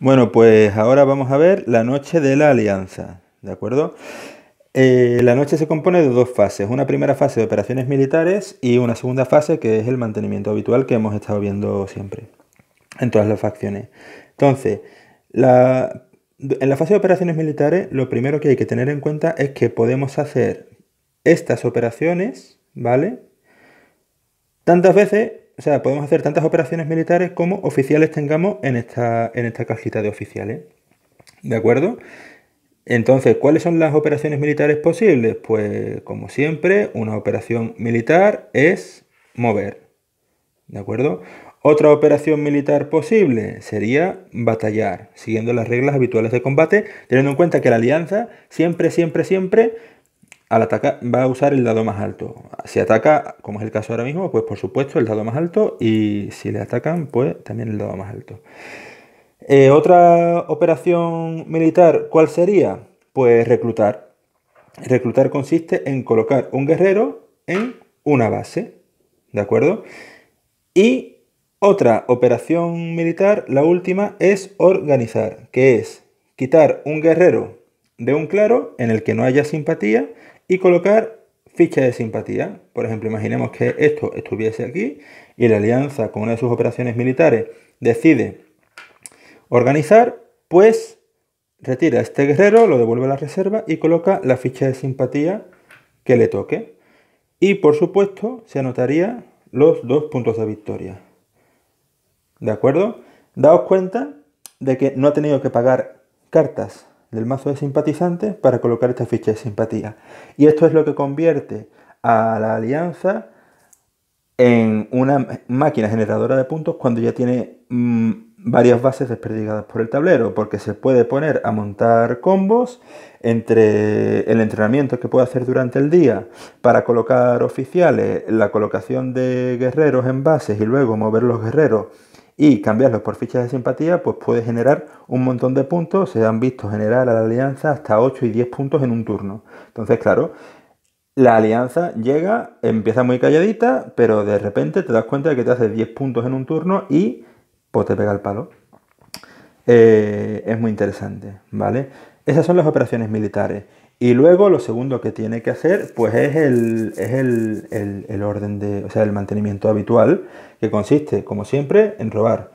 Bueno, pues ahora vamos a ver la noche de la alianza, ¿de acuerdo? Eh, la noche se compone de dos fases, una primera fase de operaciones militares y una segunda fase que es el mantenimiento habitual que hemos estado viendo siempre en todas las facciones. Entonces, en la fase de operaciones militares lo primero que hay que tener en cuenta es que podemos hacer estas operaciones, ¿vale? Tantas veces o sea, podemos hacer tantas operaciones militares como oficiales tengamos en esta, en esta cajita de oficiales. ¿De acuerdo? Entonces, ¿cuáles son las operaciones militares posibles? Pues, como siempre, una operación militar es mover. ¿De acuerdo? Otra operación militar posible sería batallar, siguiendo las reglas habituales de combate, teniendo en cuenta que la alianza siempre, siempre, siempre al atacar va a usar el dado más alto. Si ataca, como es el caso ahora mismo, pues por supuesto el dado más alto y si le atacan, pues también el dado más alto. Eh, otra operación militar, ¿cuál sería? Pues reclutar. Reclutar consiste en colocar un guerrero en una base, ¿de acuerdo? Y otra operación militar, la última, es organizar, que es quitar un guerrero de un claro en el que no haya simpatía y colocar fichas de simpatía. Por ejemplo, imaginemos que esto estuviese aquí y la alianza con una de sus operaciones militares decide organizar, pues retira a este guerrero, lo devuelve a la reserva y coloca la ficha de simpatía que le toque. Y por supuesto se anotaría los dos puntos de victoria. ¿De acuerdo? Daos cuenta de que no ha tenido que pagar cartas del mazo de simpatizantes para colocar esta ficha de simpatía. Y esto es lo que convierte a la alianza en una máquina generadora de puntos cuando ya tiene mm, varias bases desperdigadas por el tablero, porque se puede poner a montar combos entre el entrenamiento que puede hacer durante el día para colocar oficiales, la colocación de guerreros en bases y luego mover los guerreros y cambiarlos por fichas de simpatía, pues puede generar un montón de puntos. Se han visto generar a la alianza hasta 8 y 10 puntos en un turno. Entonces, claro, la alianza llega, empieza muy calladita, pero de repente te das cuenta de que te hace 10 puntos en un turno y pues te pega el palo. Eh, es muy interesante, ¿vale? Esas son las operaciones militares. Y luego lo segundo que tiene que hacer, pues es el, es el, orden de, o sea, el mantenimiento habitual, que consiste, como siempre, en robar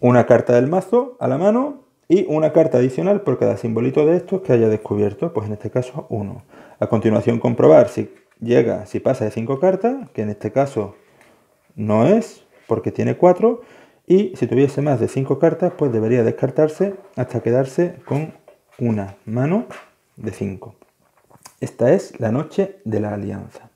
una carta del mazo a la mano y una carta adicional por cada simbolito de estos que haya descubierto, pues en este caso uno. A continuación comprobar si llega, si pasa de cinco cartas, que en este caso no es, porque tiene cuatro, y si tuviese más de cinco cartas, pues debería descartarse hasta quedarse con una mano de 5. Esta es la noche de la alianza.